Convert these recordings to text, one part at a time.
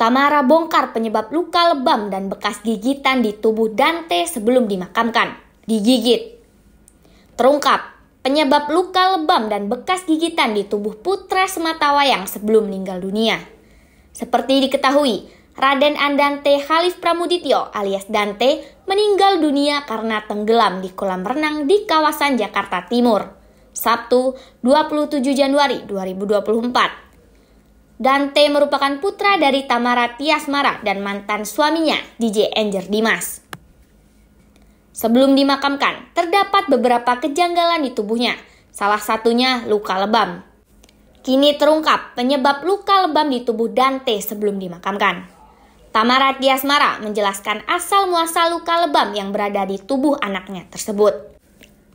Tamara bongkar penyebab luka lebam dan bekas gigitan di tubuh Dante sebelum dimakamkan. Digigit. Terungkap, penyebab luka lebam dan bekas gigitan di tubuh putra sematawayang sebelum meninggal dunia. Seperti diketahui, Raden Andante Khalif Pramudityo alias Dante meninggal dunia karena tenggelam di kolam renang di kawasan Jakarta Timur. Sabtu 27 Januari 2024. Dante merupakan putra dari Tamara Tiasmara dan mantan suaminya, DJ Enger Dimas. Sebelum dimakamkan, terdapat beberapa kejanggalan di tubuhnya, salah satunya luka lebam. Kini terungkap penyebab luka lebam di tubuh Dante sebelum dimakamkan. Tamara Tiasmara menjelaskan asal muasal luka lebam yang berada di tubuh anaknya tersebut.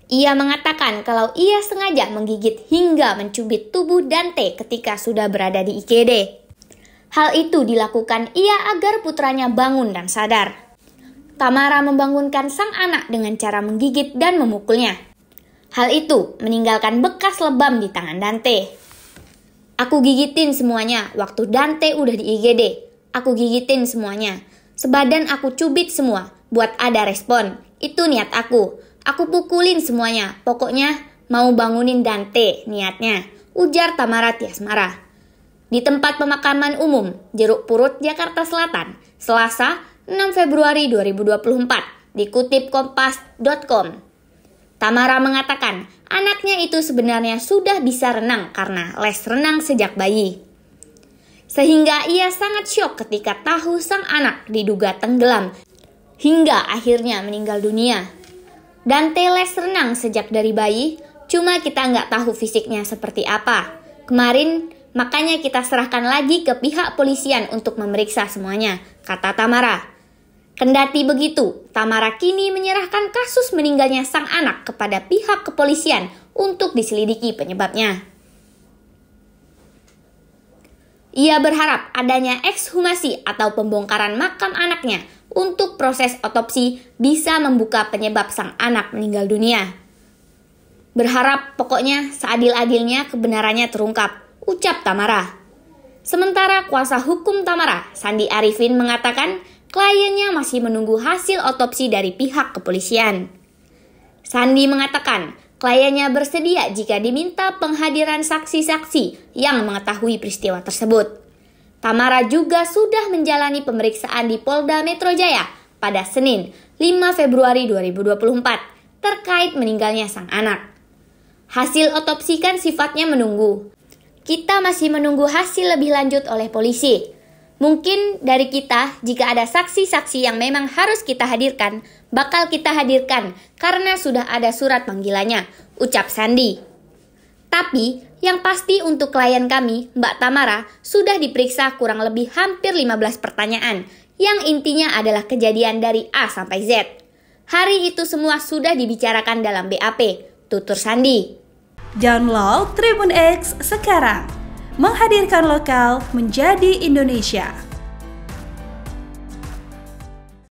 Ia mengatakan kalau ia sengaja menggigit hingga mencubit tubuh Dante ketika sudah berada di IGD. Hal itu dilakukan ia agar putranya bangun dan sadar. Tamara membangunkan sang anak dengan cara menggigit dan memukulnya. Hal itu meninggalkan bekas lebam di tangan Dante. Aku gigitin semuanya waktu Dante udah di IGD. Aku gigitin semuanya. Sebadan aku cubit semua buat ada respon. Itu niat aku. Aku pukulin semuanya, pokoknya mau bangunin Dante niatnya, ujar Tamara Tiasmara. Di tempat pemakaman umum, Jeruk Purut, Jakarta Selatan, Selasa 6 Februari 2024, dikutip kompas.com. Tamara mengatakan, anaknya itu sebenarnya sudah bisa renang karena les renang sejak bayi. Sehingga ia sangat syok ketika tahu sang anak diduga tenggelam hingga akhirnya meninggal dunia. Dante les renang sejak dari bayi, cuma kita nggak tahu fisiknya seperti apa. Kemarin, makanya kita serahkan lagi ke pihak polisian untuk memeriksa semuanya, kata Tamara. Kendati begitu, Tamara kini menyerahkan kasus meninggalnya sang anak kepada pihak kepolisian untuk diselidiki penyebabnya. Ia berharap adanya ekshumasi atau pembongkaran makam anaknya untuk proses otopsi bisa membuka penyebab sang anak meninggal dunia. Berharap pokoknya seadil-adilnya kebenarannya terungkap, ucap Tamara. Sementara kuasa hukum Tamara, Sandi Arifin mengatakan kliennya masih menunggu hasil otopsi dari pihak kepolisian. Sandi mengatakan kliennya bersedia jika diminta penghadiran saksi-saksi yang mengetahui peristiwa tersebut. Tamara juga sudah menjalani pemeriksaan di Polda Metro Jaya pada Senin 5 Februari 2024 terkait meninggalnya sang anak. Hasil otopsi kan sifatnya menunggu. Kita masih menunggu hasil lebih lanjut oleh polisi. Mungkin dari kita, jika ada saksi-saksi yang memang harus kita hadirkan, bakal kita hadirkan karena sudah ada surat panggilannya, ucap Sandi. Tapi, yang pasti untuk klien kami, Mbak Tamara, sudah diperiksa kurang lebih hampir 15 pertanyaan, yang intinya adalah kejadian dari A sampai Z. Hari itu semua sudah dibicarakan dalam BAP, tutur Sandi. Download Tribun X sekarang, menghadirkan lokal menjadi Indonesia.